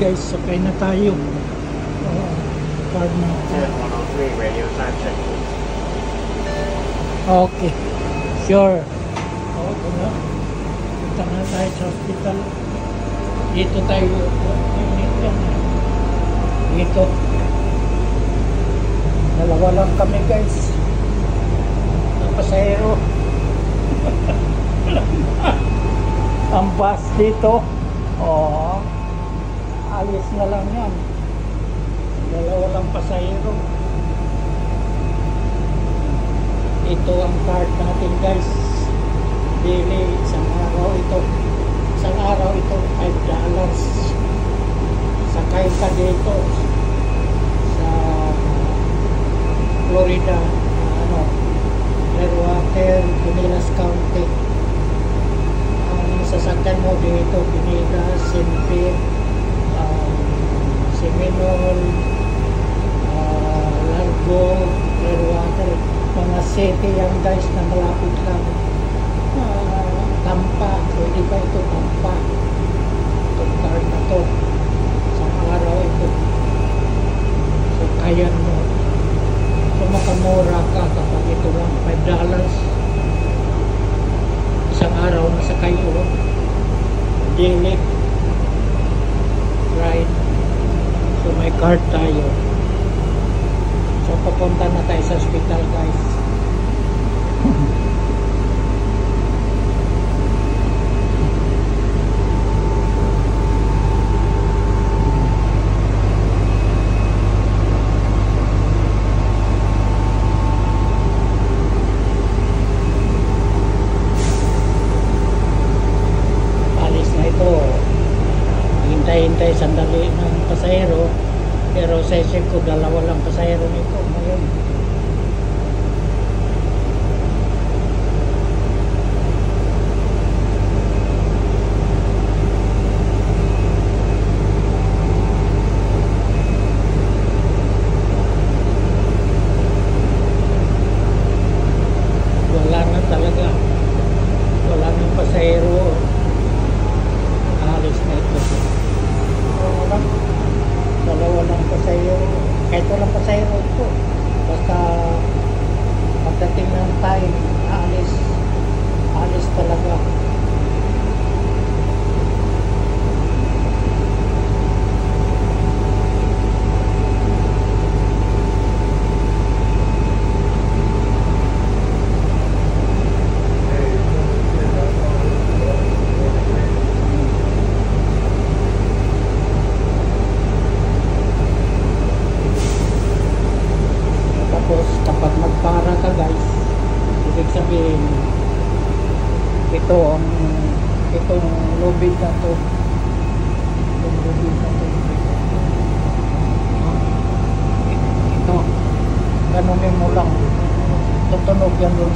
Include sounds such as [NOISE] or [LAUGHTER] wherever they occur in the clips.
guys, sakay na tayo. Uh, card na. 103 radio time. Okay. Sure. Oo, ito na. Punta na tayo sa hospital. Dito tayo. Dito. Dalawa lang kami guys. Na pasahero. [LAUGHS] Ang bus dito. Oh. Alis na lang yan. Dalawa lang pasahero. Ito ang card natin guys. Daily, isang araw ito. Isang araw ito, 5 dollars. Sakay ka dito sa Florida, malapit lang. Ah, Tampa, pwede ba ito Tampa? Itong card na to. Sa araw ito. So kaya mo. So makamura ka kapag ito lang 5 dollars. Isang araw na sa kayo. Daily. Right. So may card tayo.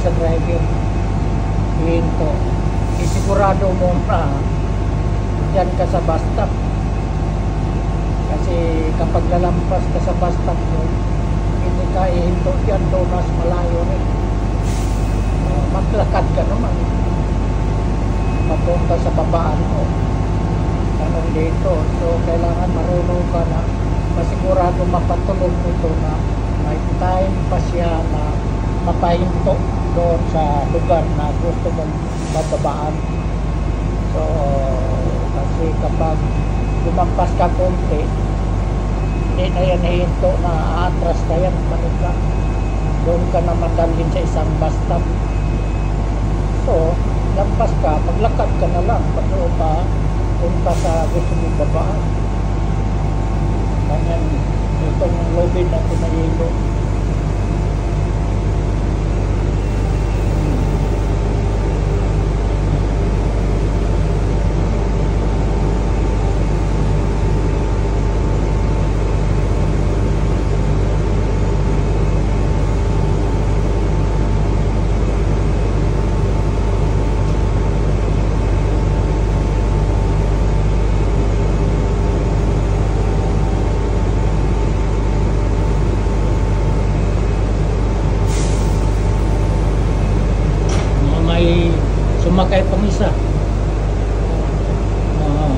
Sa driver hinto isigurado mo na dyan ka sa bus stop. Kasi kapag lalampas ka sa bus stop mo hindi ka ihinto dyan doon mas malayo rin. Uh, maglakad ka naman. Papunta sa babaan mo. Ganun dito. So kailangan marunong ka na. Masigurado mapatulog nito na may time pa siya na mapahinto doon sa lugar na gusto mong bababaan so kasi kapag lumampas ka konti hindi na yan hihinto na atras ka yan balik ka. Doon ka na madalhin sa isang bus stop. So lampas ka maglakad ka na lang doon ka punta sa gusto mong babaan ganyan. Itong lobby na pinahilo sumakay pang isa. Ah,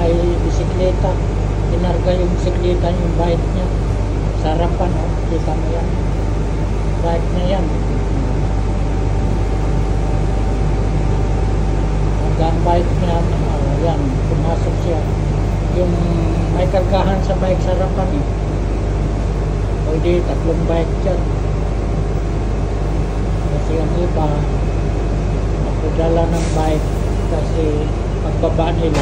may bisikleta. bisikleta yung bike niya. Sa harapan, oh. Kita mo yan. Bike niya yan. Hanggang bike niya, oh, yan. Pumasok siya. Yung may kargahan sa bike sa harapan eh. Pwede tatlong bike dyan. Kasi ang iba, nakudala ng bike kasi pagbaba nila,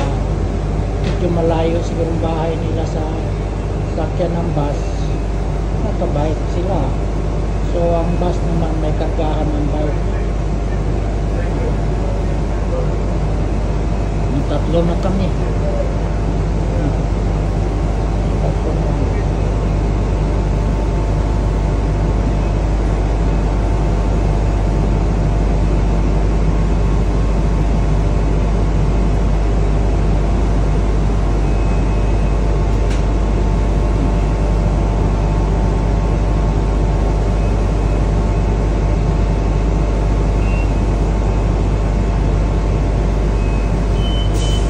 medyo malayo siguro bahay nila sa sakyan ng bus, nakabike sila. So ang bus naman may kargahan ng bike. Tatlo na kami. Tatlo na kami.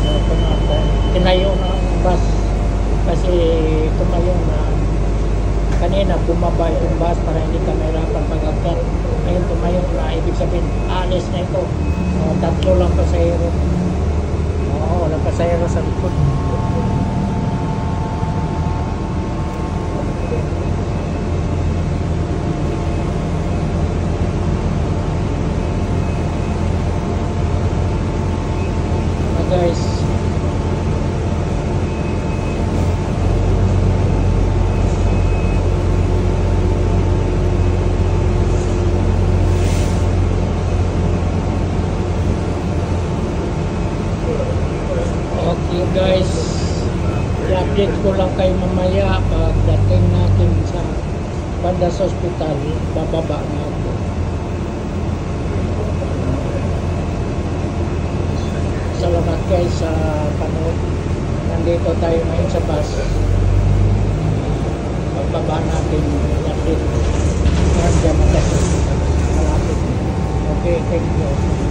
So, tumata. Tinayo na ang bus kasi tumayo na kanina bumaba yung bus para hindi ka mahirapan pag-akyat. Ngayon tumayo na, ibig sabihin, alis na ito. O, tatlo lang pasahero. Oo, walang pasahero sa likod. Guys, i-update ko lang kayo mamaya pagdating natin sa Bandas Hospital, bababa na ako. Salamat guys sa panood. Nandito tayo ngayon sa bus. Pagbaba natin, i-update. Nandiyan na tayo sa. Okay, thank you.